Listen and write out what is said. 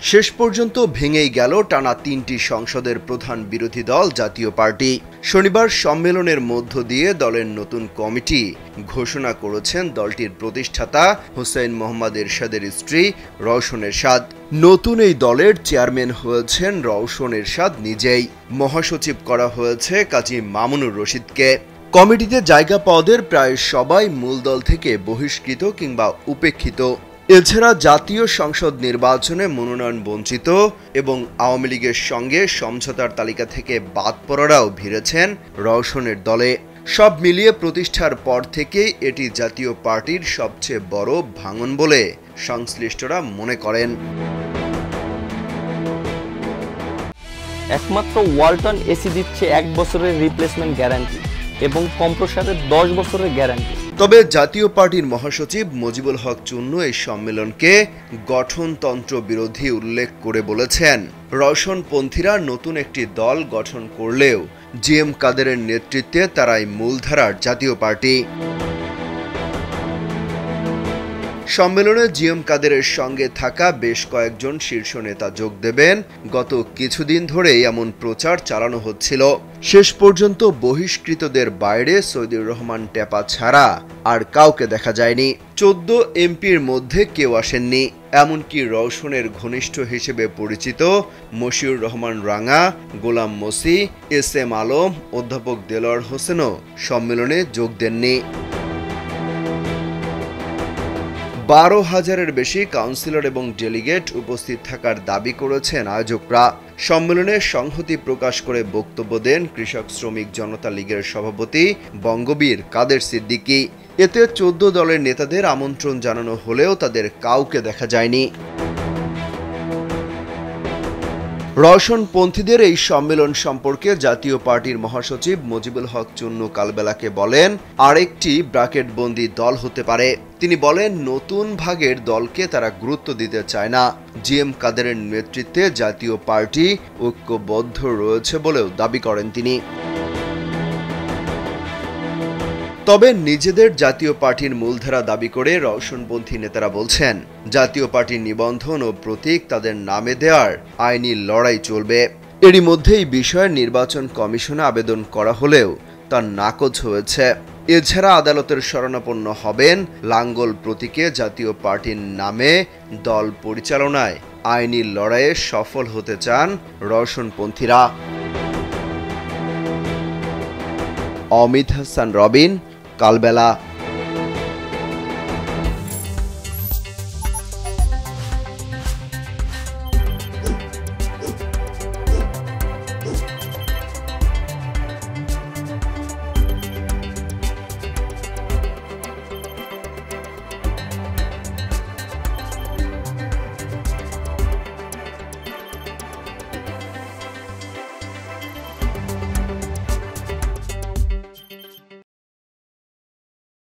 শেষ পর্যন্ত ভেঙেই গেল টানা তিনটি সংসদের প্রধান বিরোধী দল জাতীয় পার্টি। শনিবার সম্মেলনের মধ্য দিয়ে দলের নতুন কমিটি ঘোষণা করেছেন দলটির প্রতিষ্ঠাতা হুসেইন মোহাম্মদ এরশাদের স্ত্রী রওশন এরশাদ। নতুন এই দলের চেয়ারম্যান হয়েছেন রওশন এরশাদ নিজেই। মহাসচিব করা হয়েছে কাজী মামুনুর রশিদকে। কমিটিতে জায়গা পদের প্রায় সবাই মূল দল থেকে বহিষ্কৃত কিংবা উপেক্ষিত। এছাড়া জাতীয় সংসদ নির্বাচনে মনোনয়ন বঞ্চিত এবং আওয়ামী লীগের সঙ্গে সমঝোতার তালিকা থেকে বাদ পড়ারাও ভিড়েছেন রওশনের দলে। সব মিলিয়ে প্রতিষ্ঠার পর থেকেই এটি জাতীয় পার্টির সবচেয়ে বড় ভাঙন বলে সংশ্লিষ্টরা মনে করেন। একমাত্র ওয়ালটন এসি দিচ্ছে এক বছরের রিপ্লেসমেন্ট গ্যারান্টি এবং কম্প্রসারের দশ বছরের গ্যারান্টি তবে জাতীয় পার্টির মহাসচিব মজিবুল হক চুন্নু এই সম্মেলনকে গঠনতন্ত্র বিরোধী উল্লেখ করে বলেছেন। রওশনপন্থীরা নতুন একটি দল গঠন করলেও জি এম কাদেরের নেতৃত্বে তারাই মূলধারার জাতীয় পার্টি। সম্মেলনে জিএম কাদেরের সঙ্গে থাকা বেশ কয়েকজন শীর্ষ নেতা যোগ দেবেন। গত কিছুদিন ধরেই এমন প্রচার চালানো হচ্ছিল। শেষ পর্যন্ত বহিষ্কৃতদের বাইরে সৈদুর রহমান টেপা ছাড়া আর কাউকে দেখা যায়নি। চোদ্দ এমপির মধ্যে কেউ আসেননি। এমনকি রওশনের ঘনিষ্ঠ হিসেবে পরিচিত মশিউর রহমান রাঙা, গোলাম মসি, এস এম আলম, অধ্যাপক দেলোয়ার হোসেনও সম্মেলনে যোগ দেননি। বারো হাজারের বেশি কাউন্সিলর এবং ডেলিগেট উপস্থিত থাকার দাবি করেছেন আয়োজকরা। সম্মেলনে সংহতি প্রকাশ করে বক্তব্য দেন কৃষক শ্রমিক জনতা লীগের সভাপতি বঙ্গবীর কাদের সিদ্দিকী। এতে চোদ্দ দলের নেতাদের আমন্ত্রণ জানানো হলেও তাদের কাউকে দেখা যায়নি। রওশনপন্থীদের এই সম্মেলন সম্পর্কে জাতীয় পার্টির মহাসচিব মজিবুল হক চুন্ন কালবেলাকে বলেন, আরেকটি ব্রাকেটবন্দি দল হতে পারে। তিনি বলেন, নতুন ভাগের দলকে তারা গুরুত্ব দিতে চায় না। জি এম কাদেরের নেতৃত্বে জাতীয় পার্টি ঐক্যবদ্ধ রয়েছে বলেও দাবি করেন তিনি। তবে নিজেদের জাতীয় পার্টির মূলধারা দাবি করে রওশনপন্থী নেতারা বলছেন, জাতীয় পার্টির নিবন্ধন ও প্রতীক তাদের নামে দেওয়ার আইনি লড়াই চলবে। এরই মধ্যেই বিষয়ে নির্বাচন কমিশনে আবেদন করা হলেও তা নাকচ হয়েছে। এছাড়া আদালতের শরণাপন্ন হবেন লাঙ্গল প্রতীকে জাতীয় পার্টির নামে দল পরিচালনায় আইনি লড়াইয়ে সফল হতে চান রওশনপন্থীরা। অমিত হাসান, রবিন कालबेला